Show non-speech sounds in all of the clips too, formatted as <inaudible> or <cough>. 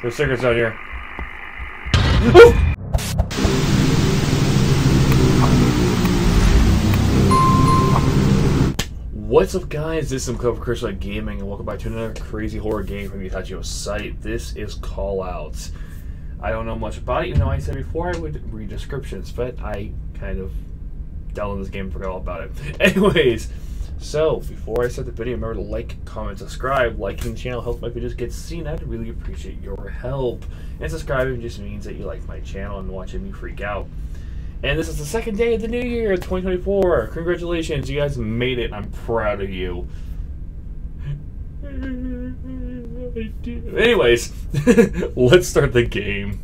There's secrets out here. What's up guys, this is Crazy Strong Gaming and welcome back to another crazy horror game from the itch.io site. This is Call Out. I don't know much about it, you know I said before I would read descriptions, but I kind of downloaded this game and forgot all about it. <laughs> Anyways, so before I start the video, remember to like, comment, subscribe. Liking the channel helps my videos get seen. I'd really appreciate your help. And subscribing just means that you like my channel and watching me freak out. And this is the second day of the new year, 2024. Congratulations, you guys made it. I'm proud of you. Anyways, <laughs> let's start the game.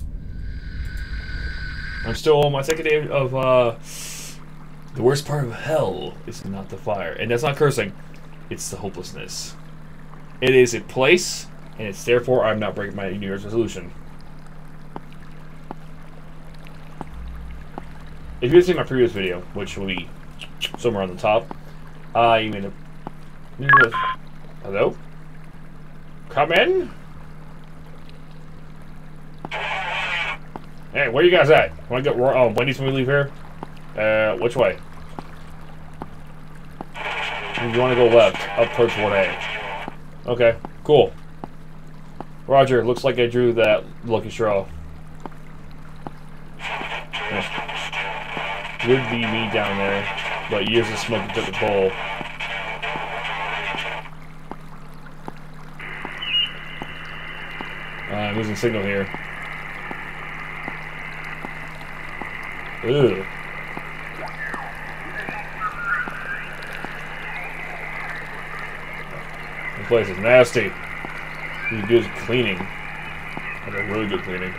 I'm still on my second day of, uh, the worst part of hell is not the fire. And that's not cursing, it's the hopelessness. It is a place, and it's therefore I'm not breaking my New Year's resolution. If you've seen my previous video, which will be somewhere on the top, I uh, made a. Hello? Come in? Hey, where you guys at? Want to get? Oh, when we leave here? Uh, which way? You want to go left, up towards 1A. Okay, cool. Roger, looks like I drew that lucky straw. Would be me down there, but years of smoke took the toll. Uh, I'm losing signal here. Ugh. This place is nasty. Need good cleaning. Like a really good cleaning.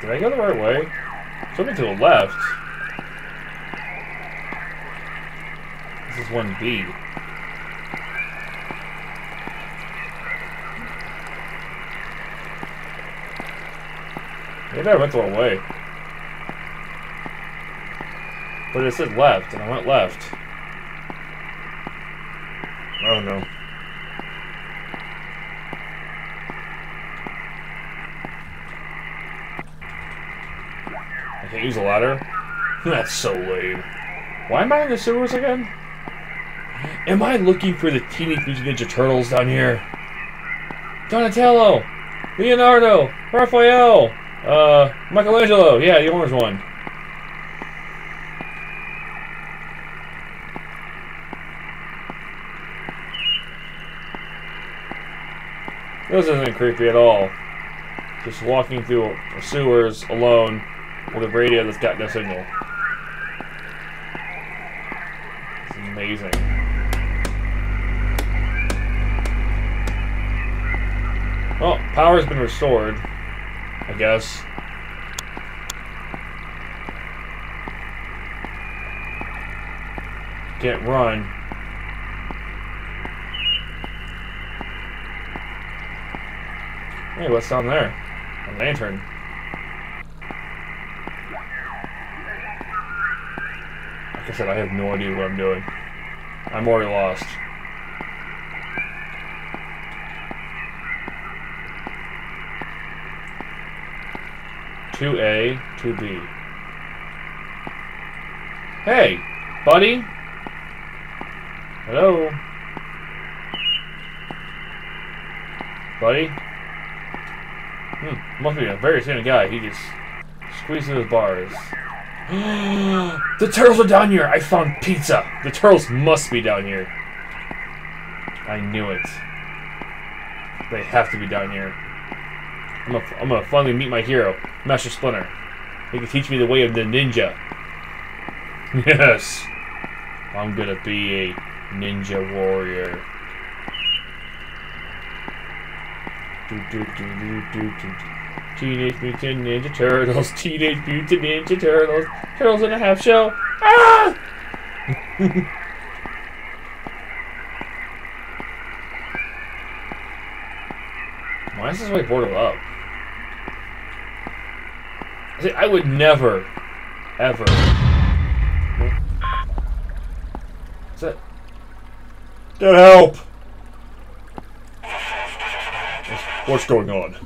Did I go the right way? Something to the left. This is 1B. Maybe I went the wrong way. But it said left, and I went left. Oh no. I can't use a ladder? <laughs> That's so lame. Why am I in the sewers again? Am I looking for the Teenage Mutant Ninja Turtles down here? Donatello! Leonardo! Raphael! Uh, Michelangelo! Yeah, the orange one. This isn't creepy at all. Just walking through sewers alone with a radio that's got no signal. It's amazing. Power's been restored, I guess. Can't run. Hey, what's down there? A lantern. Like I said, I have no idea what I'm doing. I'm already lost. 2A, 2B. Hey, buddy. Hello. Buddy. Hmm, must be a very thin guy. He just squeezes his bars. <gasps> the turtles are down here! I found pizza! The turtles must be down here. I knew it. They have to be down here. I'm gonna, I'm gonna finally meet my hero, Master Splinter. He can teach me the way of the ninja. <laughs> Yes! I'm gonna be a ninja warrior. Do, do, do. Teenage Mutant Ninja Turtles, <laughs> Teenage Mutant Ninja Turtles, Turtles in a half shell. Ah! <laughs> Why is this way boarded up? I would never, ever. Is that? Get help! What's going on?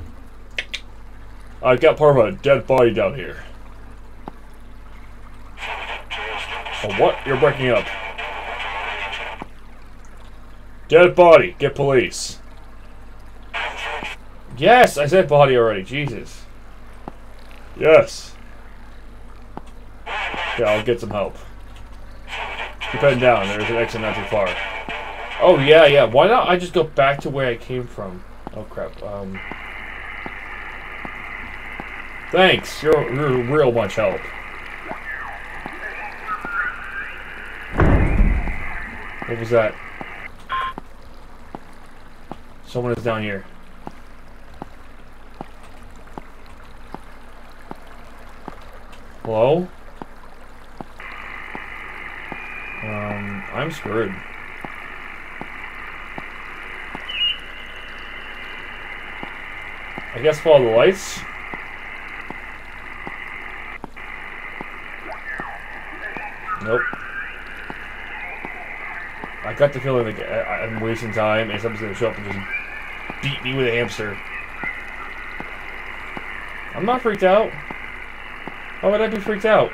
I've got part of a dead body down here. Oh, what? You're breaking up. Dead body. Get police. Yes, I said body already. Jesus. Yes. Yeah, I'll get some help. Keep heading down. There's an exit not too far. Oh, yeah, yeah. Why not I just go back to where I came from? Oh, crap. Um... Thanks. You're, you're real much help. What was that? Someone is down here. Hello? Um, I'm screwed. I guess follow the lights. Nope. I got the feeling like I, am wasting time and someone's gonna show up and just beat me with a hamster. I'm not freaked out. Why would I be freaked out?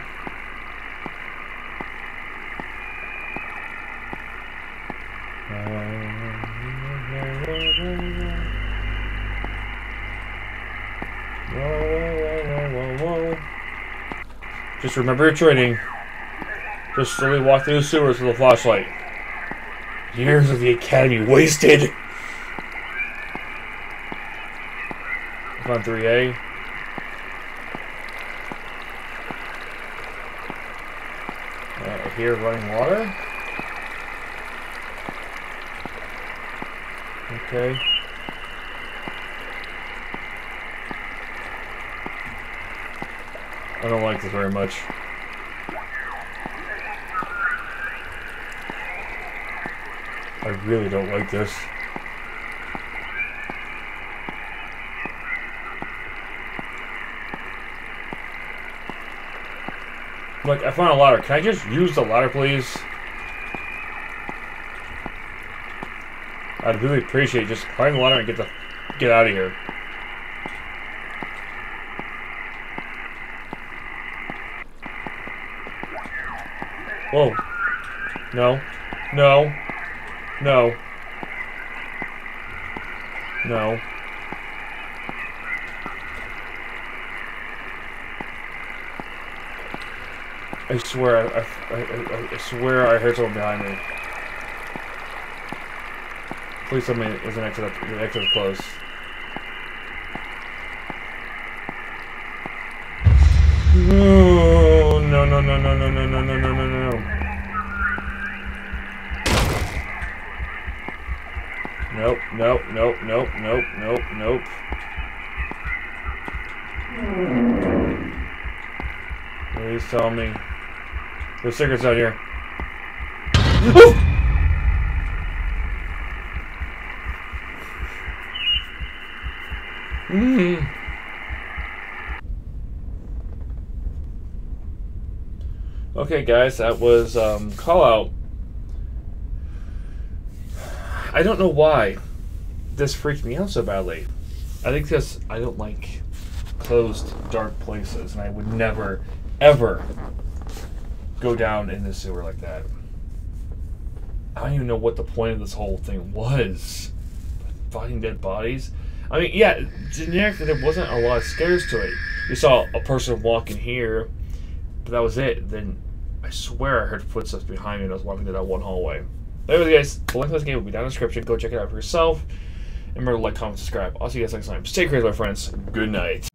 Just remember your training. Just slowly walk through the sewers with a flashlight. Years of the academy wasted. On, 3A. Uh, here, running water. Okay. I don't like this very much. I really don't like this. Look, I found a ladder. Can I just use the ladder, please? I'd really appreciate just find the ladder and get the get out of here. Whoa. No. No. No. No. I swear, I, I, I, swear I heard someone behind me. Please tell me there's an exit, the exit is close. No, no, no, no, no, no, no, no, no, no, no, no. Nope, nope, nope, nope, nope, nope, nope. Please tell me. There's secrets out here. mm. Okay, guys, that was um, Call Out I don't know why this freaked me out so badly. I think because I don't like closed, dark places, and I would never, ever go down in the sewer like that. I don't even know what the point of this whole thing was. Finding dead bodies? I mean, yeah, generically, there wasn't a lot of scares to it. You saw a person walking here, but that was it. Then I swear I heard footsteps behind me and I was walking through that one hallway. Anyway, guys, the link to this game will be down in the description. Go check it out for yourself. And remember to like, comment, subscribe. I'll see you guys next time. Stay crazy, my friends. Good night.